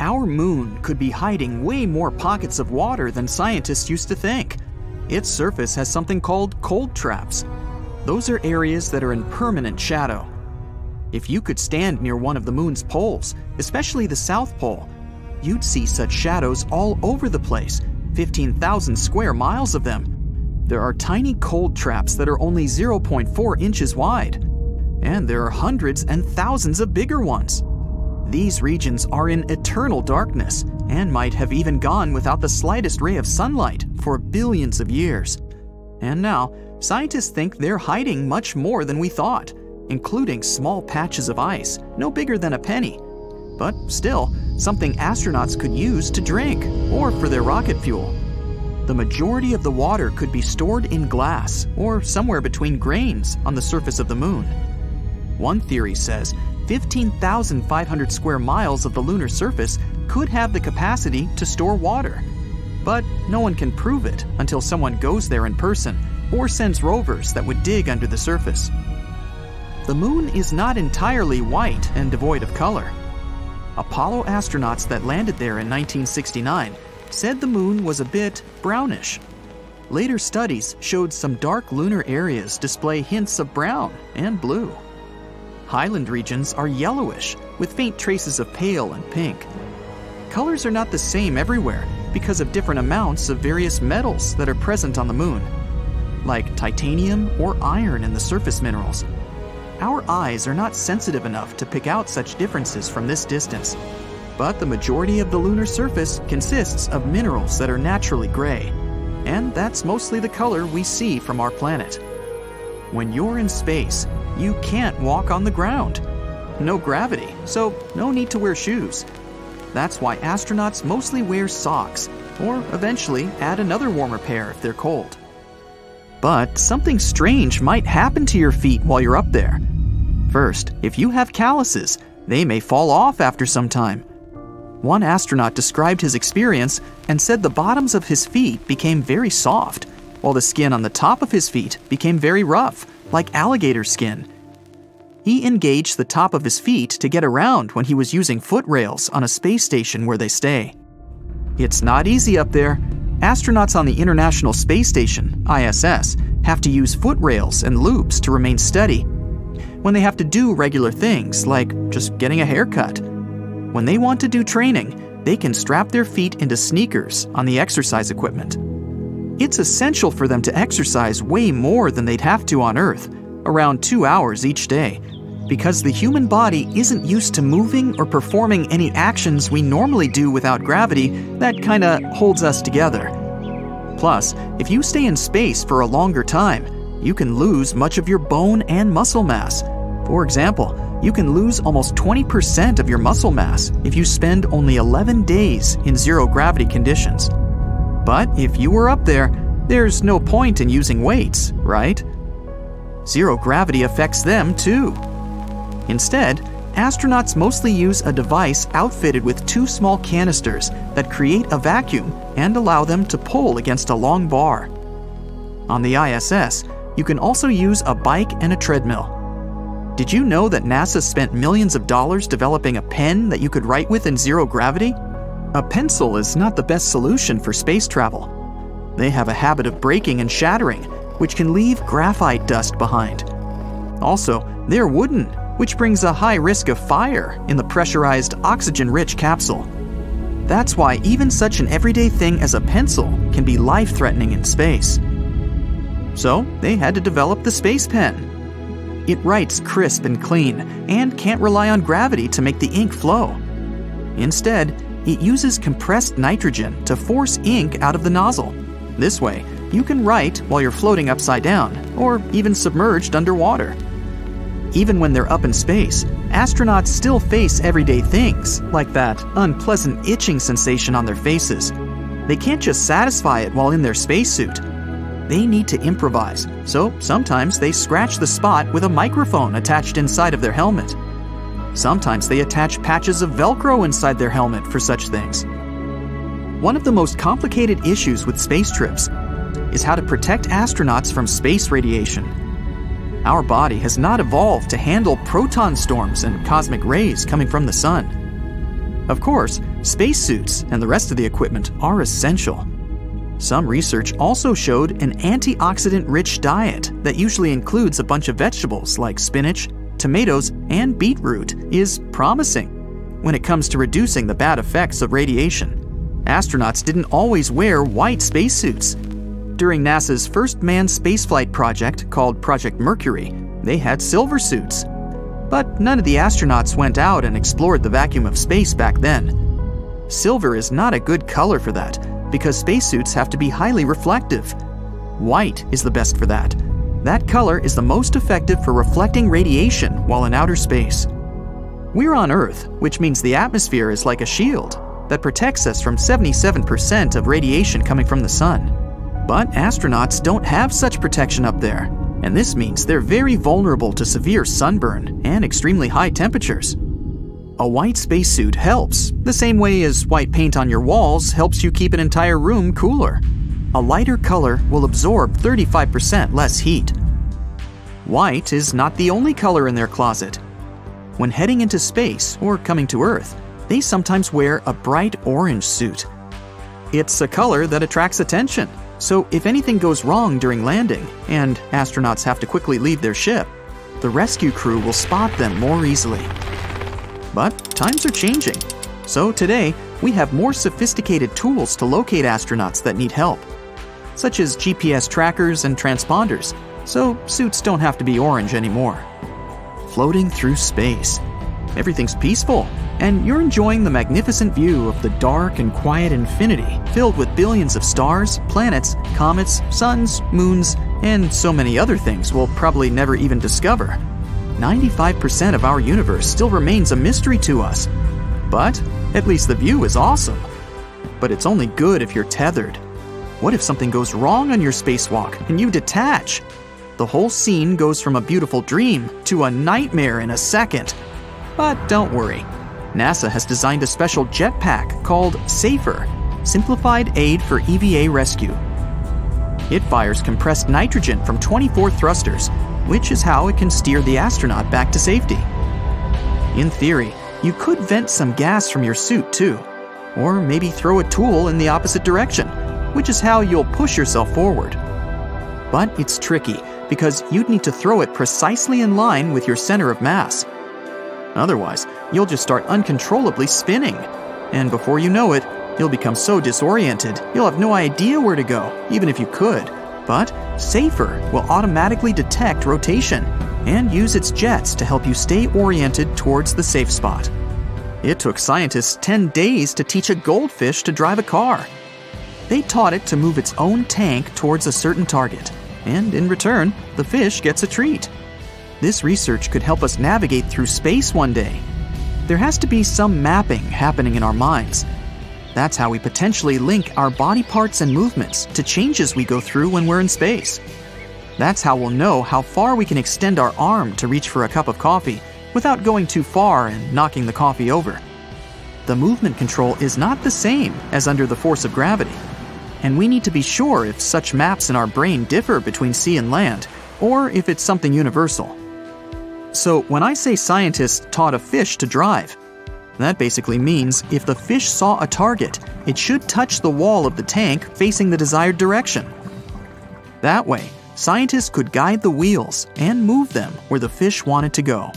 Our moon could be hiding way more pockets of water than scientists used to think. Its surface has something called cold traps. Those are areas that are in permanent shadow. If you could stand near one of the moon's poles, especially the South Pole, you'd see such shadows all over the place, 15,000 square miles of them. There are tiny cold traps that are only 0.4 inches wide, and there are hundreds and thousands of bigger ones. These regions are in eternal darkness and might have even gone without the slightest ray of sunlight for billions of years. And now, scientists think they're hiding much more than we thought, including small patches of ice, no bigger than a penny. But still, something astronauts could use to drink or for their rocket fuel. The majority of the water could be stored in glass or somewhere between grains on the surface of the moon. One theory says 15,500 square miles of the lunar surface could have the capacity to store water. But no one can prove it until someone goes there in person or sends rovers that would dig under the surface. The moon is not entirely white and devoid of color. Apollo astronauts that landed there in 1969 said the moon was a bit brownish. Later studies showed some dark lunar areas display hints of brown and blue. Highland regions are yellowish, with faint traces of pale and pink. Colors are not the same everywhere because of different amounts of various metals that are present on the moon, like titanium or iron in the surface minerals. Our eyes are not sensitive enough to pick out such differences from this distance, but the majority of the lunar surface consists of minerals that are naturally gray, and that's mostly the color we see from our planet. When you're in space, you can't walk on the ground. No gravity, so no need to wear shoes. That's why astronauts mostly wear socks, or eventually add another warmer pair if they're cold. But something strange might happen to your feet while you're up there. First, if you have calluses, they may fall off after some time. One astronaut described his experience and said the bottoms of his feet became very soft, while the skin on the top of his feet became very rough like alligator skin. He engaged the top of his feet to get around when he was using foot rails on a space station where they stay. It's not easy up there. Astronauts on the International Space Station, ISS, have to use foot rails and loops to remain steady. When they have to do regular things, like just getting a haircut. When they want to do training, they can strap their feet into sneakers on the exercise equipment. It's essential for them to exercise way more than they'd have to on Earth, around two hours each day, because the human body isn't used to moving or performing any actions we normally do without gravity that kinda holds us together. Plus, if you stay in space for a longer time, you can lose much of your bone and muscle mass. For example, you can lose almost 20% of your muscle mass if you spend only 11 days in zero gravity conditions. But if you were up there, there's no point in using weights, right? Zero gravity affects them too. Instead, astronauts mostly use a device outfitted with two small canisters that create a vacuum and allow them to pull against a long bar. On the ISS, you can also use a bike and a treadmill. Did you know that NASA spent millions of dollars developing a pen that you could write with in zero gravity? A pencil is not the best solution for space travel. They have a habit of breaking and shattering, which can leave graphite dust behind. Also, they're wooden, which brings a high risk of fire in the pressurized, oxygen rich capsule. That's why even such an everyday thing as a pencil can be life threatening in space. So, they had to develop the space pen. It writes crisp and clean and can't rely on gravity to make the ink flow. Instead, it uses compressed nitrogen to force ink out of the nozzle. This way, you can write while you're floating upside down, or even submerged underwater. Even when they're up in space, astronauts still face everyday things, like that unpleasant itching sensation on their faces. They can't just satisfy it while in their spacesuit. They need to improvise, so sometimes they scratch the spot with a microphone attached inside of their helmet. Sometimes they attach patches of Velcro inside their helmet for such things. One of the most complicated issues with space trips is how to protect astronauts from space radiation. Our body has not evolved to handle proton storms and cosmic rays coming from the sun. Of course, spacesuits and the rest of the equipment are essential. Some research also showed an antioxidant rich diet that usually includes a bunch of vegetables like spinach, tomatoes, and beetroot is promising when it comes to reducing the bad effects of radiation. Astronauts didn't always wear white spacesuits. During NASA's first manned spaceflight project called Project Mercury, they had silver suits. But none of the astronauts went out and explored the vacuum of space back then. Silver is not a good color for that, because spacesuits have to be highly reflective. White is the best for that. That color is the most effective for reflecting radiation while in outer space. We're on Earth, which means the atmosphere is like a shield that protects us from 77% of radiation coming from the sun. But astronauts don't have such protection up there, and this means they're very vulnerable to severe sunburn and extremely high temperatures. A white spacesuit helps, the same way as white paint on your walls helps you keep an entire room cooler. A lighter color will absorb 35% less heat. White is not the only color in their closet. When heading into space or coming to Earth, they sometimes wear a bright orange suit. It's a color that attracts attention, so if anything goes wrong during landing and astronauts have to quickly leave their ship, the rescue crew will spot them more easily. But times are changing, so today we have more sophisticated tools to locate astronauts that need help, such as GPS trackers and transponders, so suits don't have to be orange anymore. Floating through space. Everything's peaceful, and you're enjoying the magnificent view of the dark and quiet infinity filled with billions of stars, planets, comets, suns, moons, and so many other things we'll probably never even discover. 95% of our universe still remains a mystery to us. But at least the view is awesome. But it's only good if you're tethered. What if something goes wrong on your spacewalk and you detach? The whole scene goes from a beautiful dream to a nightmare in a second. But don't worry, NASA has designed a special jetpack called SAFER, Simplified Aid for EVA Rescue. It fires compressed nitrogen from 24 thrusters, which is how it can steer the astronaut back to safety. In theory, you could vent some gas from your suit too, or maybe throw a tool in the opposite direction, which is how you'll push yourself forward. But it's tricky because you'd need to throw it precisely in line with your center of mass. Otherwise, you'll just start uncontrollably spinning. And before you know it, you'll become so disoriented, you'll have no idea where to go, even if you could. But SAFER will automatically detect rotation and use its jets to help you stay oriented towards the safe spot. It took scientists 10 days to teach a goldfish to drive a car. They taught it to move its own tank towards a certain target, and in return, the fish gets a treat. This research could help us navigate through space one day. There has to be some mapping happening in our minds. That's how we potentially link our body parts and movements to changes we go through when we're in space. That's how we'll know how far we can extend our arm to reach for a cup of coffee without going too far and knocking the coffee over. The movement control is not the same as under the force of gravity, and we need to be sure if such maps in our brain differ between sea and land, or if it's something universal. So when I say scientists taught a fish to drive, that basically means if the fish saw a target, it should touch the wall of the tank facing the desired direction. That way, scientists could guide the wheels and move them where the fish wanted to go.